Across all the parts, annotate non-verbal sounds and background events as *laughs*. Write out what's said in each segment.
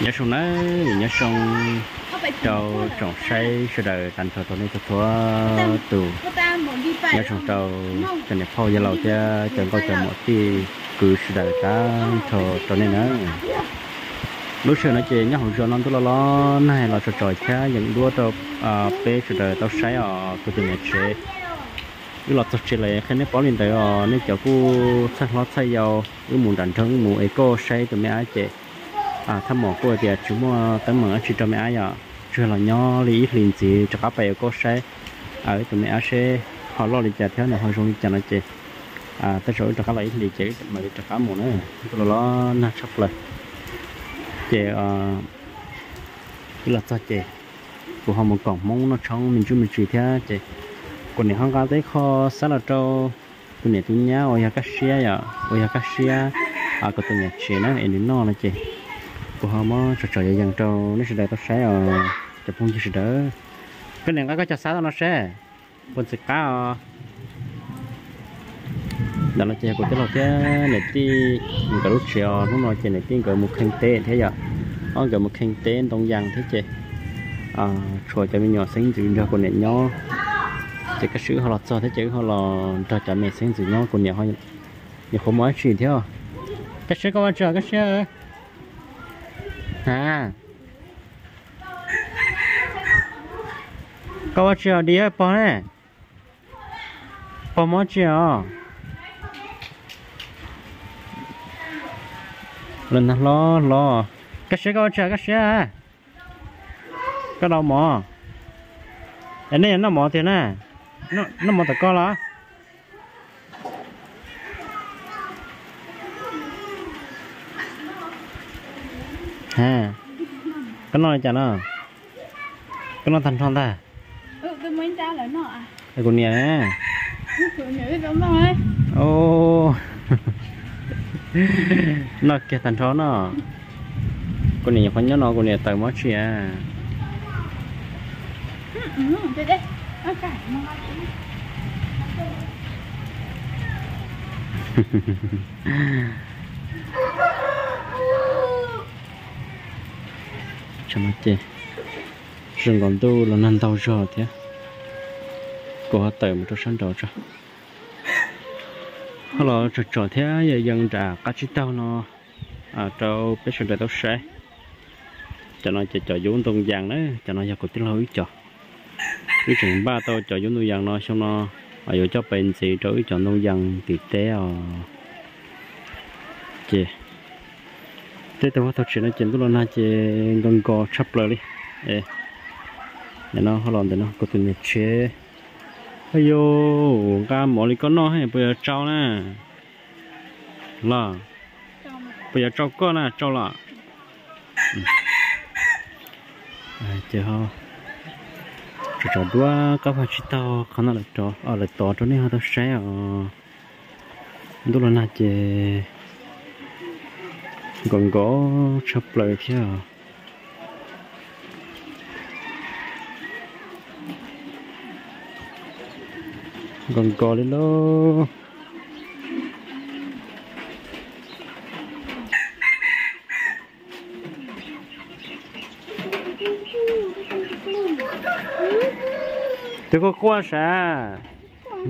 nhớ xong nó nhớ xong trâu trồng say sẽ đời thành thờ tôi nên cho thua tù nhớ xong trâu cho nên phao giờ lâu cho chẳng có cho một tí cứ sẽ đời ta thờ tôi nên nữa. lúc xưa nó chỉ nhớ hồng nó tôi lo lo này là trò trò cha những đua à bé sẽ đời tao say ở tôi từ nhà chế cái lọt tao chỉ là khi nó bỏ lên tới ở nên cháu cô sang lót say dầu cái mùn đàn trứng mùn ấy cô say từ mẹ chị à thăm mỏ của địa chú mua tấm mở chỉ cho mẹ ai à chưa là nhỏ lý liền gì cho các bạn có xe. À, Ở từ mẹ sẽ họ lo đi chả theo này họ dùng chả nói chị à tới số cho các lấy đi chị mà đi cho các mùn nữa. Tôi lo nó sắp lại chị à ờ, cái là cho chị của họ một cổng mong nó trong mình chú mình chỉ theo chị còn này không có tới kho sát là trâu. Tụi này tụi nhá, ôi các xe ya ôi các xe à có tụi này chị nó, em nó là chị của họ mà, sợ trò dần trâu nó sẽ để tao xe ở chụp phong chỉ đỡ. Cái này có cho sát nó xe quân sự cá đó là chơi của cái lò chơi này ti mình có lúc chiều nó nói chơi này ti gọi một khen tê thế giờ. Ờ, nó gọi một khen tê đông dần thế chơi à rồi cho mình nhỏ sinh dưỡng cho con này nhỏ. Chỉ cái sự họ là cho thế chứ họ là cho cho mẹ sinh dưỡng nhỏ con nhỏ họ. Nhiều không mới chuyện thế à. Cái sự có bao giờ, cái sự ha. Có bao nhiêu đi ở bao này bao nhiêu giờ. Lần lo lo. Cái xe có bao nhiêu cái xe à? cái đầu mỏ cái này nó mỏ tiền nè. Nó nó mỏ thật co lá ha. Cái nó chả nó. Cái nó thành thon ta. Ừ tôi mới ra lại nó à? Cái con nè nè ô. *laughs* Nó kia thành thon nó. Con này phải nhớ nó con này tờ mất chi à. Ừ ừ đây đây nó cải nó *laughs* cho nó chê rừng còn tu là năn tàu rồi thế. Cô họ tự một chỗ sân đầu cho. Hello, trò trò thế, giờ dân trả cá chít tàu nó à trâu, bé sơn đại tàu xe cho nó chơi trò vốn tung vàng đấy cho nó ra cuộc tiếng lối trò cái chuyện ba tao trò vốn tung vàng nó xong nó ở chỗ cho bên gì cho cho tung vàng thì té à. Chị thế tôi tôi chuyện nó chuyện tôi là chị gần gò chắp lời đi. Ê nhà nó họ làm để nó có tụi nhật chế. Ây yo ga mỏ đi con nó hay bây giờ trâu nè. Là. Bây giờ trâu con nè trâu là. À chờ họ trò trò đua các bạn chỉ tao khả năng là trò. Ở lại tỏ cho nên họ tao sẽ ở tôi là nãy chị còn có lời chứ à còn có lên đó. Tôi có qua sao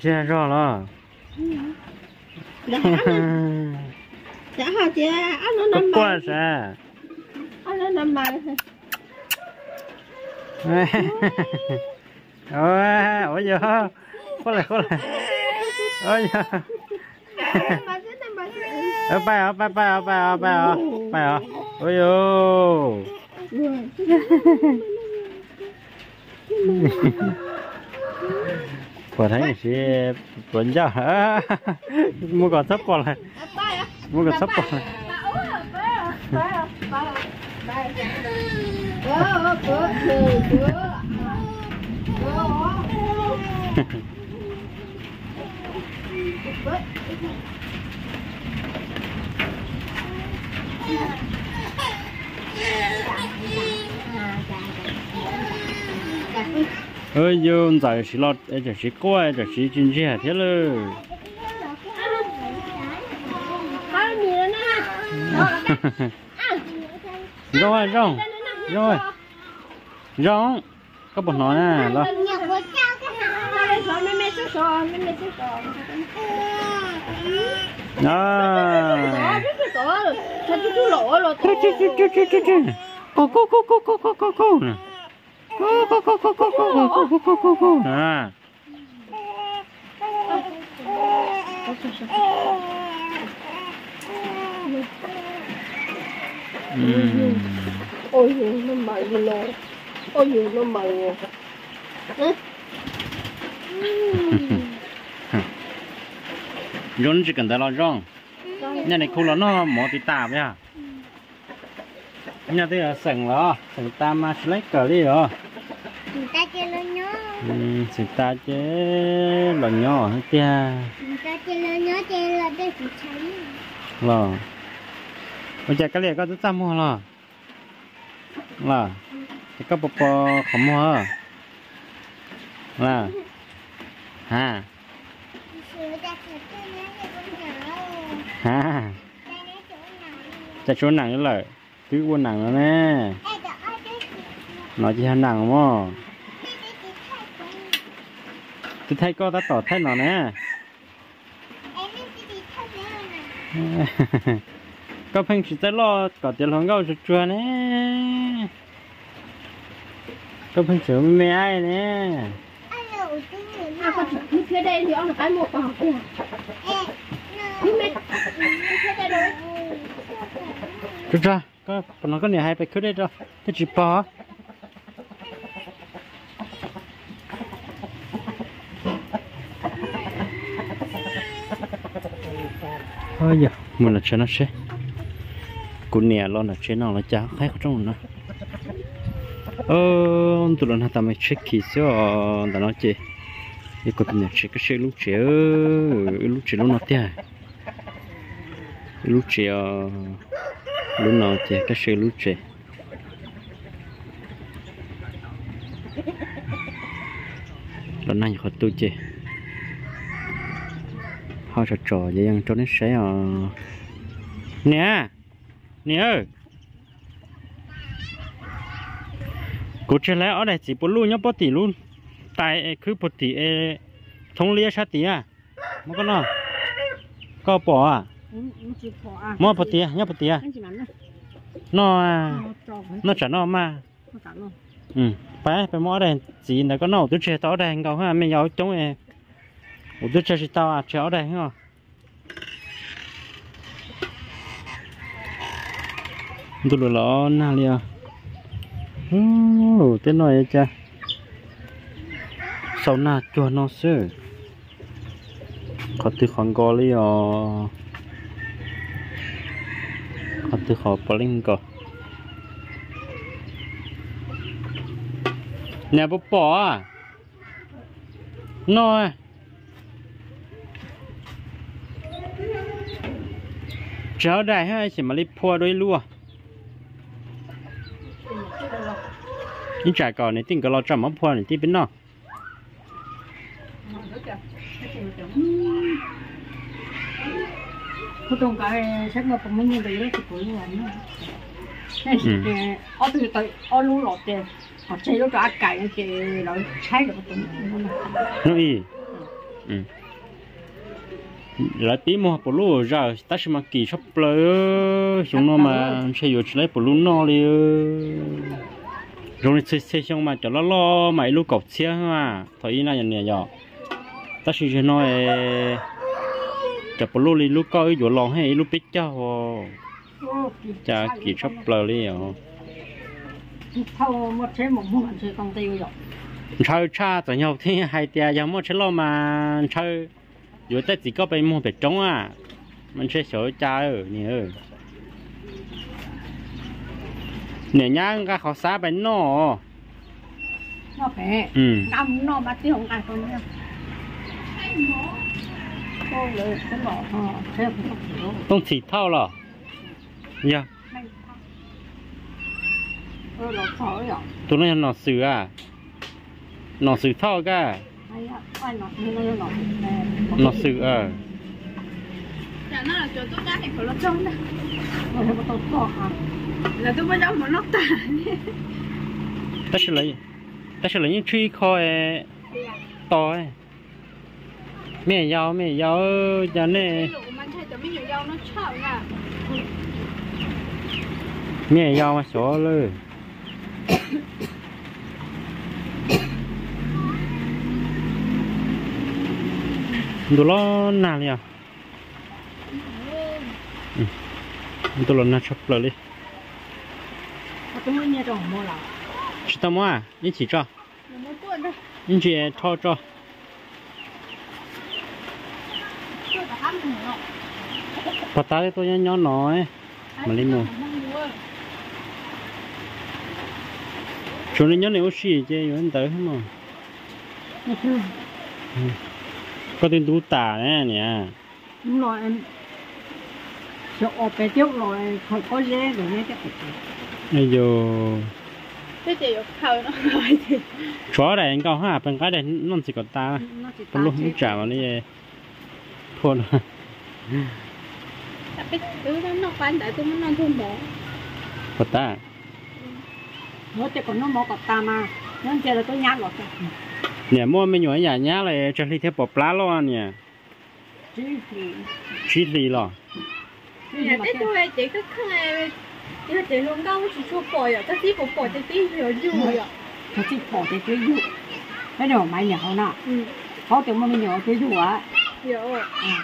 chưa rõ rồi *laughs* dạ hả chị? Ăn nó nằm mà sao ăn nó nằm mà *laughs* ôi ôi giờ có lại có lại ôi giờ ở bay ở bay bay ở bay ở bay ở bay ở ôi yo quả thấy gì? Giờ hả? Mua còn sắp còn lại mua còn sắp lại ơi yo giờ chỉ lo giờ chỉ coi giờ chỉ chuyên chế thế rồi rồi rong rồi rong có bột nói nè đó đó rồi cô cô cô cô cô cô cô cô nè cô cô cô cô cô cô cô cô cô cô cô à ôi nó mày rồi ôi nó mày rồi *laughs* rong chỉ cần ta lo rong. Nhà này không lo nó mỏ tí tạp nha. Nhà đây là sừng lo sừng ta mà lấy cờ đi rồi. Người ta chơi lo nhó ừ sừng ta chứ lo nhỏ hết tia? Người ta chơi lo nhó chơi là đây chỉ cháy. Lo bây giờ cái này có rất trăm hoa là là thì có bò bò khổng hoa ha ha chả chỗ nặng nữa lời cứ quân nặng nữa nè nó chỉ hành nặng mà cái thay có đã tỏ thay nó nè có phanh chỉ tới lo có tiền lòng gạo cho chua nè có phanh chỉ mẹ ai nè. À con đi phía đây thì ông là cái một bảo của rồi. Chút ra. Có nó có nhà hai phải cứ đây rồi cái chỉ bỏ. Ôi giờ mình là chơi nó sẽ cún nè, lo là chơi nào là chả khai có trong nó ờ tụi nó tao mới check kỹ xíu ờ, đã nói chị. Đi có tụi nó check cái xe lúc chơi lúc chơi lúc nó tiếc lúc chơi lúc nào à? chơi ờ, cái xe lúc chơi lần này họ tu chơi họ sẽ trò vậy, ăn cho nên sẽ à nè! Nè ơi. Cụ chơi lẽ ở đây chỉ bốn luôn nhá bốn tỷ luôn. Tại cứ bốn tỷ thông lia sát tỷ à? Mà con nào? Có bỏ à? Mua bốn tỷ à? nhá bốn tỷ à? Nó à? Nó trả nó mà. Ừ phải phải mua đây, chỉ là có nấu tôi chơi tao đây cậu ha mình giàu chống em tôi chơi tao à? Chơi ở đây không? Tôi đồ lỡ na liền ồ, tên nói cha sau na cho nó sư có từ khoảng gò li à có từ họ bờ linh gò. Nhà bố bỏ à? Nói à? cháu đại hai, chỉ mà lấy phua đôi lúa những trà cỏ này tiếng cái lo trầm mắm phun này tiếng bên nọ cô tông cái sách mà cũng mấy người đấy thì cũng như vậy nên thì ở từ từ ở lú lọt thì họ chơi lúc đó. Cày thì lại thấy được cũng nó gì ừ. Là tí mua bổ lú ra ta xem kỳ shop play xuống nó mà chơi vô lấy bổ lú no liền rồi xe xe xong mà cho nó lo mày lúc cọc xe mà thôi na nhận nhẹ giờ ta xin cho nó cho bố lúc lúc coi dù lòng hay lúc biết cho cha kỳ sắp lỡ đi hả thâu một chế một mua ăn công ty rồi chơi cha tụi nhau thì hai tia giờ mua chế lo mà. Sao? Vừa tới chỉ có bên mua bể trống à. Mình sẽ sửa cha ở ừ, nè ơi เนี่ยย่างก็เขาซาไปนอนอแผลอืมกำนอมาที่ของกันคนเดียวโอ้เลยฉันบอกฮะเทพต้องเขียวต้องฉีดเท่าเหรอเนี่ยไม่เออเราเท่าหรอตัวนั้นหนอเสือหนอเสือเท่าก็ไม่อะไม่หนอเสือไม่หนอเสือหนอเสือเออแต่น่าจะตัวก้าเห็นผลลัพธ์จังนะเราจะมาต้องต่อค่ะ là tôi mới đâu mà nó tả ta sẽ lấy ta sẽ lấy những truy kho to ấy. Mẹ giàu mẹ giàu cho nên mẹ giàu mà số luôn đồ lo nào nhỉ đồ lo nào chọc rồi đi tôi mới nghe rồi mua là chỉ tao mua à những chỉ cho những chỉ cho cho bắt tay tôi nhớ nhớ nói mà mua chúng nó nhớ nếu xì chứ vẫn tới không mà có tên tú tả nè nè đúng rồi em. Sợ ở bé trước rồi không có dễ rồi nhé chắc bây giờ cái gì rồi chó này anh cao ha bên cái này nó chỉ có ta. Con lúc nó trả vào thua rồi. Thứ đó nó bán tại tôi nó thu mỏ có ta? Nó chỉ còn nó mỏ có ta mà. Nó chơi là tôi nhát rồi. Nè mua mấy nhỏ nhà nhá lại cho đi theo bò plá lo nè. Chỉ lì lo. Nhà tết tôi chỉ có khai 因为这种高是说bỏ rồi, ta chỉ có bỏ cái tí rồi rồi à. Ta chỉ bỏ cái tí rồi. Cái đồ máy nhỏ nè. Ừ. Có tiểu mà mình nhỏ cái rồi á. Yo.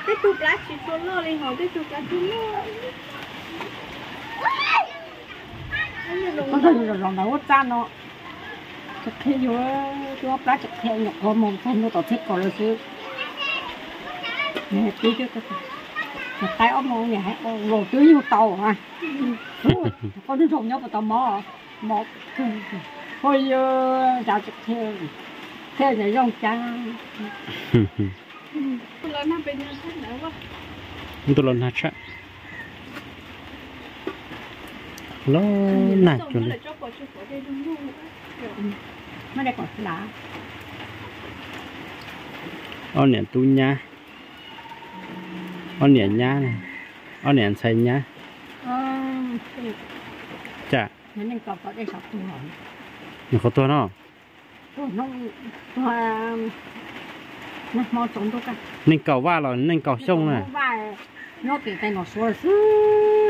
Cái tu plá chỉ số lo lên họ cái tu plá chỉ lo. Có thể là lòng đầu cha nó. Chắc thế rồi, tôi plá chắc thế nhọc có mồm xanh nó tổ chức có là sư. Nè, tí chứ cái Tay ốm ngon nhà rồi chứ như tàu à con đi trồng nhau tàu mò. Mò thôi chào chụp theo theo này rong cha. Tôi nó bên nhau nữa quá. Tôi nó nạt cho đi nó đây còn lá ô nè tu nha ô nè nha này. Ô nè xay nha chả nên có có đây sọc tu hỏi nó có to nó nó nó nó mò trống đâu cả nên cầu va rồi nên cầu sông này. nó cái tay nó xua xứ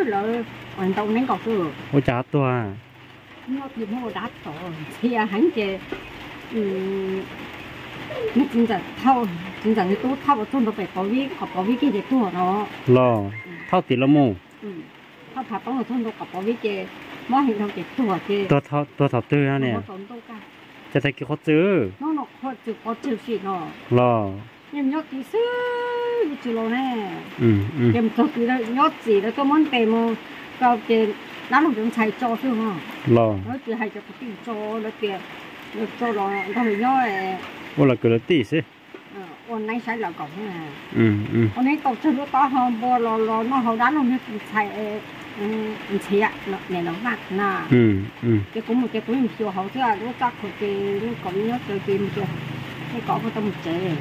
rồi còn đâu nên cầu xưa ôi chả to à. Nó thì mua đắt to thì hắn chế nó chính là thâu chính là nó thâu ở trong đó phải có vi có có vi cái gì tua nó lo thâu tỷ lo mù thâu thà tông ở trong đó có có vi cái mỏ hình thâu cái tua cái tua thâu tua thâu tư á nèจะได้กี่คนซื้อ nó nó khó chịu khó chịu gì nó รอ nhưng nhớ tí xứ như chịu lo nè อืมอืม nhưng tôi thì nó nhớ gì nó có món tèm mà cao cái nó lúc chúng xài cho chứ mà รอ nó chỉ hay cho cái tiền cho nó kia nó cho nó nó phải nhớ là โอ้ละเกิดตีสิ ôn này xài là cổng nè อื ủa là cửa tí xí. Ô nay sai là cổng nè ừ ừ. Ủa nay cổng chân nó to hơn bò lò lò nó hầu đá nó biết sai chị ạ này nó mặt nè ừ ừ. Cái cũng một cái cũng một chiều hậu chứ à nó chắc của cái nó cũng nhớ cái cái một chiều cái có một tâm chế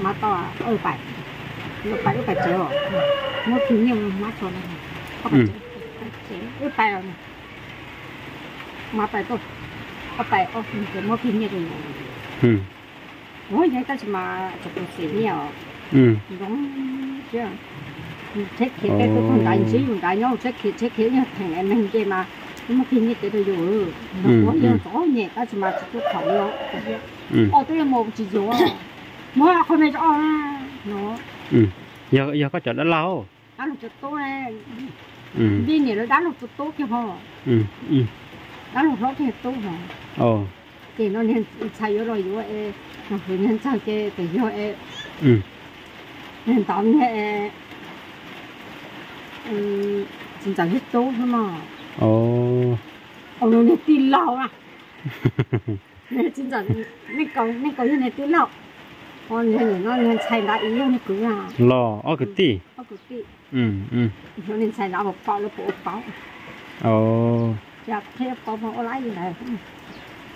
mà to à ơi phải. Nó phải nó phải chế rồi nó cứ nhiều má cho này. Có phải ừ. chế ơi ừ, rồi. Má phải tôi. Có phải ô một cái mua phim như thế này. 嗯。我现在是嘛，这个是鸟。嗯。龙这样。这这这个用大水用大鸟，这这这这要停来明的嘛，那么天热给它有，我有早热，但是嘛，这个烤肉这些，哦，都要冒起油啊，我后面就哦，喏。嗯，要要个叫得老。打六十多嘞。嗯。你你那打六十多的哈。嗯嗯。打六十多的多哈。哦。thì nó nên chạy vô rồi vô nó phải nên chạy cái cái vô e ừ. Nên tóm chúng ta hết tố thôi mà ồ. Ông à? nó nên tin lâu à? Nên chúng ta nên có nên có như này tin lâu con nên nó nên chạy lại yêu như cứ à. Lo ở cái tí ở ừ, cái tí ừ ừ. Nó nên chạy lại một bao là bộ bao ồ. Dạ thế có bao lái gì này?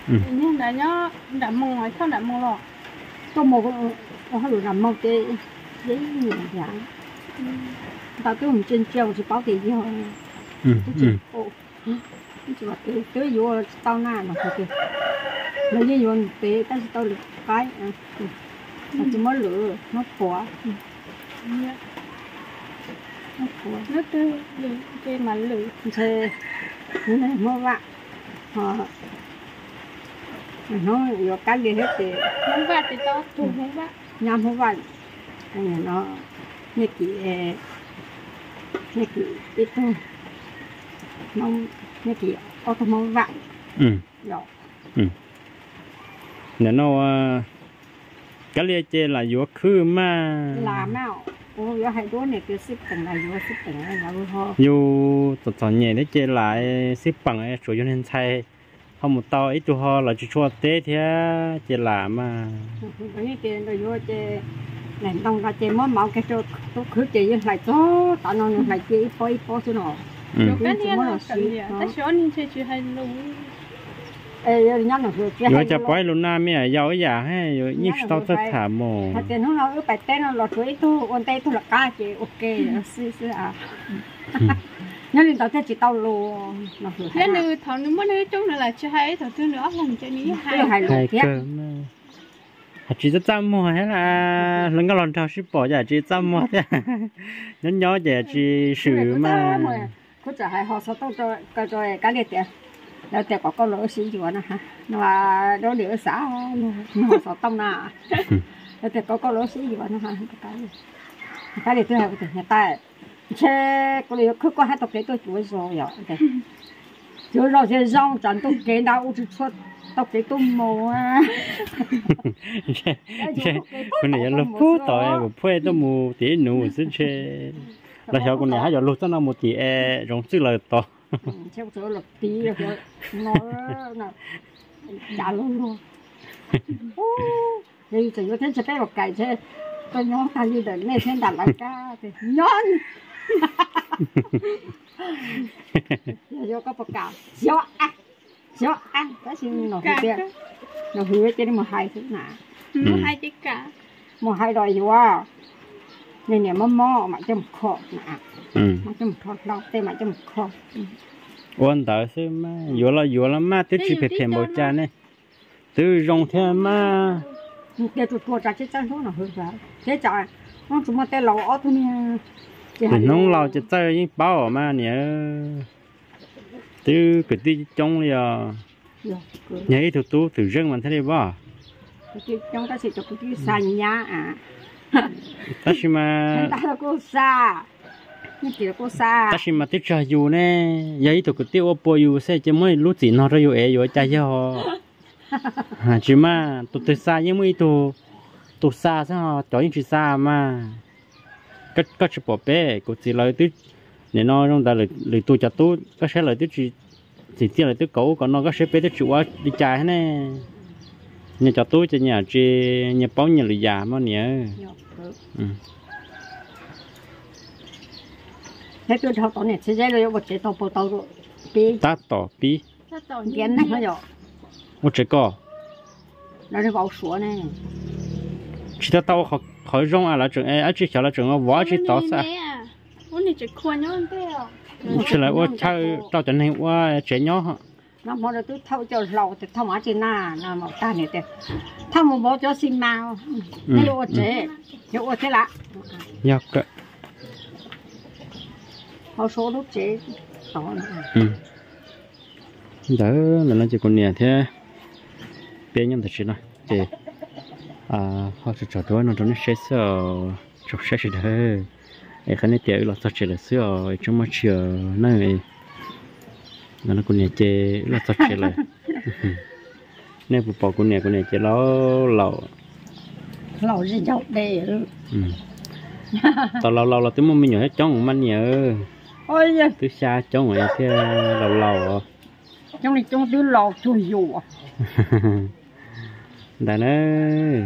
Ừ. nhưng đã nhớ đã mong rồi không đã mong rồi có một có được làm mong cái giấy nhiều dạng tao cứ hùng trên treo chỉ bảo cái gì thôi. Ừ ừ. ừ. chỉ bảo cái cái gì tao na mà cái à, ừ. cái nó gì dùng tế ta chỉ tao được cái nó chỉ mới lửa nó khóa nó khóa nó tới cái mà lửa thì nó mua vạ. Họ nó vô cái gì hết thì nó vặt thì tao thủ nó vặt nhắm không vạ nó như kỳ như kỳ ít thôi. Nó như kỳ ô tô mong vạ ừ. Rồi nếu nó cái liệt chế là vô khứ mà là mạo ô vô hai đứa này cứ xếp từng này vô xếp từng này là vô ho vô tụt tụt nhẹ đấy chế lại xếp bằng ấy chủ yếu nên thay không một tao ít tu ho là chỉ cho tết thế chế là mà. Cái tiền rồi vô chơi này đông ra chơi món máu cái chỗ cứ chơi như này cho tao nó này chơi phơi phơi cho nó ừ. Cái này là cái gì ta xóa nhìn chơi chơi hay lù ê nhá nó chơi vô cho bói luôn na mẹ giàu ấy giả hay vô nhích tao tất thả mồ. Mà tiền nó nó phải tên nó lọt chuối tu con tay tu là cá chơi ok xí xí à *laughs* nên là tao thấy chỉ tao lô nó thử nên là thằng nó mới nói chung là chơi hay thằng thứ nữa không chơi nữa hay hay luôn kia à? à, chỉ rất chăm mua hay là lần cái lần thao ship bỏ ra chỉ chăm mua thế *laughs* nhỏ nhớ vậy chỉ sửa mà. cứ chả hay họ sao tao chơi, cái cho cái này tiền đó có con lỗ xí chùa nè ha nó là để xã nó sao tông nè *laughs* đó có con lỗ xí chùa nè ha cái này cái này cái chế cái liệt cứ có hai tập cái tôi chuối rồi vậy chứ rồi sẽ rong chẳng tôi cái nào cũng xuất tập cái tôi mồ à con này là phú tội một phê tôi mua tí nụ xin chơi là hiểu con này hay giờ lúc cho nó một tí e rong chữ lời to. Theo số là tí rồi nó nó trả luôn. Luôn thì chỉ có thế sẽ phải một cái thế tôi nhón ta như đợt này thế đặt lại ca thì nhón *laughs* giờ có một cả gió ăn. Gió ăn. Cái gì nó hư tiền nó hư trên một hai thứ nào nó hay chơi cả một hai đòi gì à. Này nè mò mò mà chấm khó nè. Ừ. Mà chấm khó đâu tên mà chấm khó ôn đạo sư mà vừa là vừa là mà tôi chỉ phải thêm một cha này từ rong thêm mà để tụi tôi trả chết chân số nó hư ra. Thế chả nó chúng mà tên lẩu ở thôi nè thì nông lao chỉ chơi những bao mà nhớ. Từ cái tí trong liền nhớ ít tu từ riêng mình thấy đi bao trong ta sẽ cho cái xa nhá à ta chỉ mà ta là cô xa. Ta chỉ mà tích ra dù nè. Nhớ ít cái tiêu bồi dù sẽ chỉ mới lúc gì nó ra dù ấy dù cha cho à chỉ mà tụi từ xa nhưng mới tụi tụi xa sao cho những chuyện xa mà cái cái chỉ bỏ bé cũng chỉ lời tức để nó trong ta lời lời tôi cho tôi. Cái sẽ lời tức chỉ chỉ tiếc lời tức cậu còn nó cái sẽ bé tức chịu đi chạy nè. Nhà cho tôi cho nhà chị nhà bao nhà lì già mà nhớ ừ. Thế tôi thao tao này thế giới rồi một chế tao bao tao rồi. Bi ta tỏ bí ta tỏ biến này rồi một chế cỏ nó đi vào sủa này chỉ ta tao họ họ rong à là trường ấy à chỉ chả là trường à võ chỉ tỏ sao ủa này chỉ khoan nhau thế à? Chỉ là ô chơi tao cho nên ô chế nhỏ. Hả nó mà tôi thao cho lẩu thì thao mà trên na na mà ta này thế thao một bó cho xin mao Ừ. thế ô chế thế ô thế là nhóc cái họ số lúc chế đó ừ. Đỡ là nó chỉ còn nhẹ thế. Bé nhân thật sự thì à họ sẽ trở đôi nó trong nó sẽ sợ chụp sẽ sẽ thế ấy khả năng tiểu là sao chỉ là sợ trong mà chiều này nó còn nhẹ chế là sao chỉ là nên phụ bảo con nhẹ con nhẹ chế nó lẩu. Lẩu gì dậu đây ừ. Tao lâu lâu là tiếng mình nhớ trong mình nhớ ôi giời từ xa trong ấy thế lâu lâu trong này trong tôi lẩu chui dù đàn ơi